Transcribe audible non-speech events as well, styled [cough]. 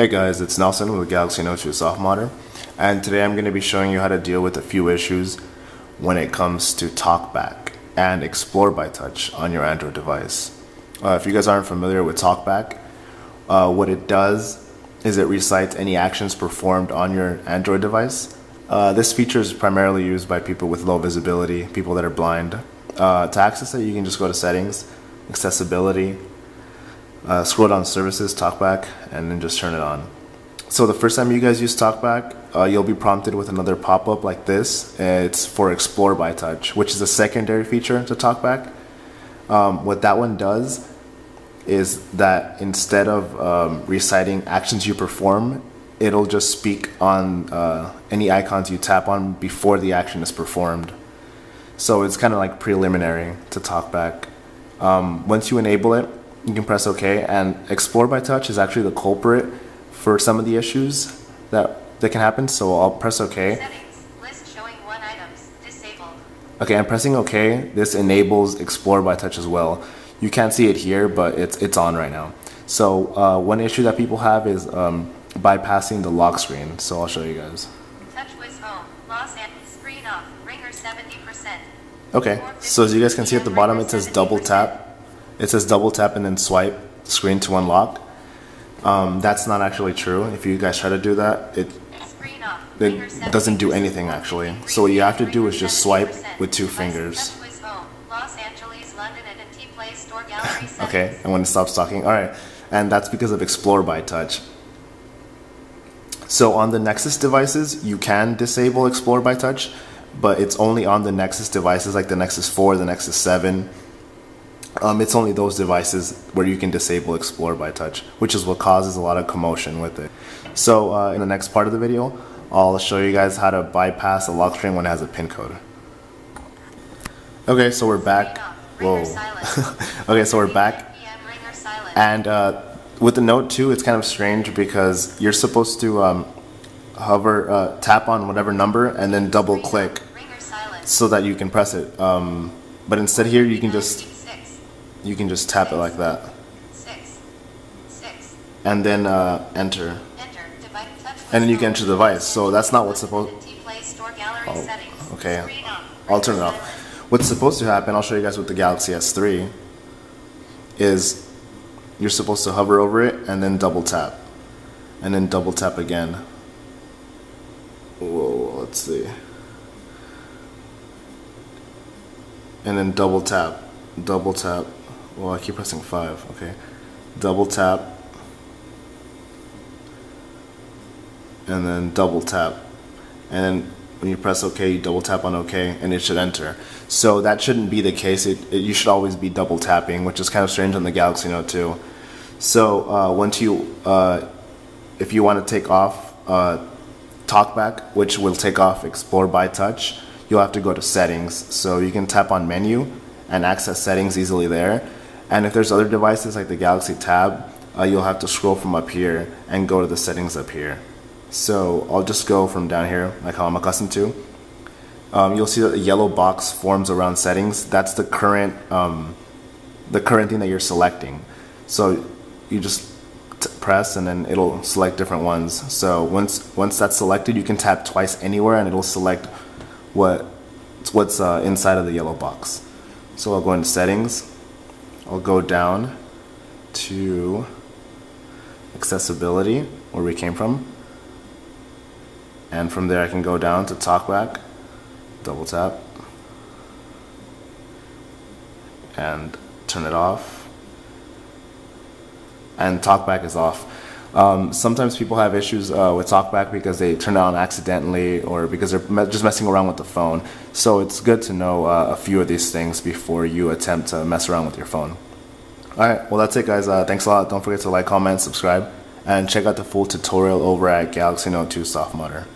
Hey guys, it's Nelson with Galaxy Note 2 Soft Modder, and today I'm going to be showing you how to deal with a few issues when it comes to TalkBack and Explore by Touch on your Android device. Uh, if you guys aren't familiar with TalkBack, uh, what it does is it recites any actions performed on your Android device. Uh, this feature is primarily used by people with low visibility, people that are blind. Uh, to access it, you can just go to Settings, Accessibility, uh, scroll down services, talkback, and then just turn it on. So the first time you guys use talkback, uh, you'll be prompted with another pop-up like this. It's for Explore by Touch, which is a secondary feature to talkback. Um, what that one does is that instead of um, reciting actions you perform, it'll just speak on uh, any icons you tap on before the action is performed. So it's kind of like preliminary to talkback. Um, once you enable it, you can press OK. And Explore by Touch is actually the culprit for some of the issues that, that can happen. So I'll press OK. Settings. List showing one items. Okay, I'm pressing OK. This enables Explore by Touch as well. You can't see it here, but it's, it's on right now. So uh, one issue that people have is um, bypassing the lock screen. So I'll show you guys. TouchWiz Home. Loss and screen off. Ringer 70%. Okay, so as you guys can see at the bottom, it says double tap. It says double tap and then swipe the screen to unlock. Um, that's not actually true. If you guys try to do that, it Screen off. Ringer it doesn't do anything actually. So what you have to do is just swipe with two fingers. TouchWiz Home. Los Angeles, London, and T Play Store Gallery settings. Okay, and when it stops talking, all right, and that's because of Explore by Touch. So on the Nexus devices, you can disable Explore by Touch, but it's only on the Nexus devices like the Nexus 4, the Nexus 7. Um, it's only those devices where you can disable Explore by Touch, which is what causes a lot of commotion with it. So uh, in the next part of the video, I'll show you guys how to bypass a lock screen when it has a pin code. Okay, so we're back. Whoa. [laughs] okay, so we're back. PM Ringer silent. And uh, with the Note 2, it's kind of strange because you're supposed to um, hover, uh, tap on whatever number and then double click off. Ringer silent. so that you can press it. Um, but instead here, you can just. You can just tap it like that and then uh, enter. And then you can enter the device. So that's not what's supposed. Oh, okay. I'll turn it off. What's supposed to happen, I'll show you guys with the Galaxy S3, is you're supposed to hover over it and then double tap. And then double tap again. Whoa, let's see. And then double tap. Double tap. Well, I keep pressing 5. Okay. Double tap. And then double tap. And then when you press OK, you double tap on OK, and it should enter. So that shouldn't be the case. It, it, you should always be double tapping, which is kind of strange on the Galaxy Note 2. So uh, once you, uh, if you want to take off uh, TalkBack, which will take off Explore by Touch, you'll have to go to Settings. So you can tap on Menu and access Settings easily there. And if there's other devices like the Galaxy Tab, uh, you'll have to scroll from up here and go to the settings up here. So I'll just go from down here, like how I'm accustomed to. Um, you'll see that a yellow box forms around settings. That's the current, um, the current thing that you're selecting. So you just press and then it'll select different ones. So once once that's selected, you can tap twice anywhere and it'll select what what's uh, inside of the yellow box. So I'll go into settings. I'll go down to accessibility, where we came from. And from there I can go down to talkback, double tap, and turn it off. And talkback is off. Um, sometimes people have issues uh, with talkback because they turn it on accidentally or because they're me- just messing around with the phone. So it's good to know uh, a few of these things before you attempt to mess around with your phone. Alright, well that's it guys. Uh, thanks a lot. Don't forget to like, comment, subscribe, and check out the full tutorial over at Galaxy Note 2 Soft Modder.